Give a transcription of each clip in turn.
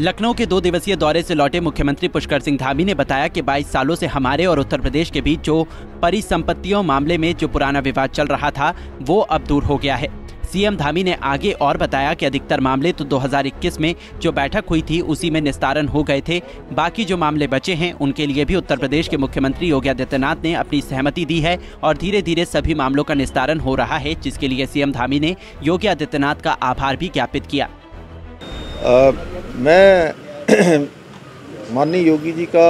लखनऊ के दो दिवसीय दौरे से लौटे मुख्यमंत्री पुष्कर सिंह धामी ने बताया कि 22 सालों से हमारे और उत्तर प्रदेश के बीच जो परिसंपत्तियों मामले में जो पुराना विवाद चल रहा था वो अब दूर हो गया है। सीएम धामी ने आगे और बताया कि अधिकतर मामले तो 2021 में जो बैठक हुई थी उसी में निस्तारण हो गए थे। बाकी जो मामले बचे हैं उनके लिए भी उत्तर प्रदेश के मुख्यमंत्री योगी आदित्यनाथ ने अपनी सहमति दी है और धीरे धीरे सभी मामलों का निस्तारण हो रहा है जिसके लिए सीएम धामी ने योगी आदित्यनाथ का आभार भी ज्ञापित किया। आ, मैं माननीय योगी जी का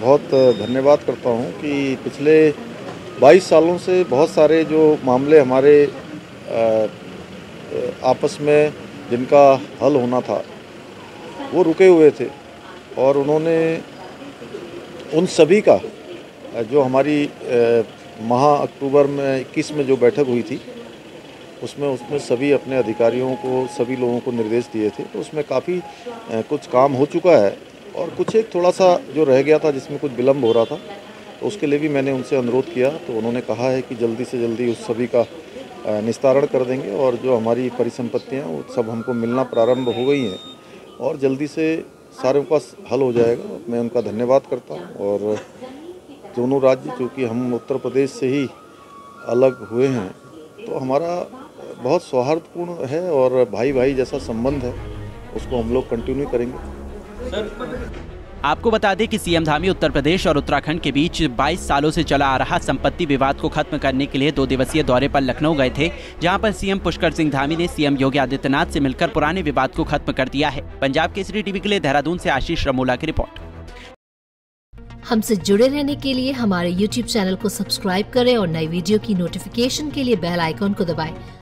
बहुत धन्यवाद करता हूँ कि पिछले 22 सालों से बहुत सारे जो मामले हमारे आपस में जिनका हल होना था, वो रुके हुए थे और उन्होंने उन सभी का, जो हमारी महा अक्टूबर में 21 में जो बैठक हुई थी उसमें उसमें सभी अपने अधिकारियों को, सभी लोगों को निर्देश दिए थे। तो उसमें काफ़ी कुछ काम हो चुका है और कुछ एक थोड़ा सा जो रह गया था, जिसमें कुछ विलम्ब हो रहा था तो उसके लिए भी मैंने उनसे अनुरोध किया। तो उन्होंने कहा है कि जल्दी से जल्दी उस सभी का निस्तारण कर देंगे और जो हमारी परिसंपत्तियाँ वो सब हमको मिलना प्रारंभ हो गई हैं और जल्दी से सारे का हल हो जाएगा। मैं उनका धन्यवाद करता हूँ और दोनों राज्य, चूँकि हम उत्तर प्रदेश से ही अलग हुए हैं तो हमारा बहुत सौहार्दपूर्ण है और भाई भाई जैसा संबंध है उसको हम लोग कंटिन्यू करेंगे। आपको बता दें कि सीएम धामी उत्तर प्रदेश और उत्तराखंड के बीच 22 सालों से चला आ रहा संपत्ति विवाद को खत्म करने के लिए दो दिवसीय दौरे पर लखनऊ गए थे जहाँ पर सीएम पुष्कर सिंह धामी ने सीएम योगी आदित्यनाथ से मिलकर पुराने विवाद को खत्म कर दिया है। पंजाब केसरी टीवी के लिए देहरादून से आशीष रमोला की रिपोर्ट। हमसे जुड़े रहने के लिए हमारे यूट्यूब चैनल को सब्सक्राइब करें और नई वीडियो की नोटिफिकेशन के लिए बेल आइकॉन को दबाएँ।